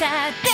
that.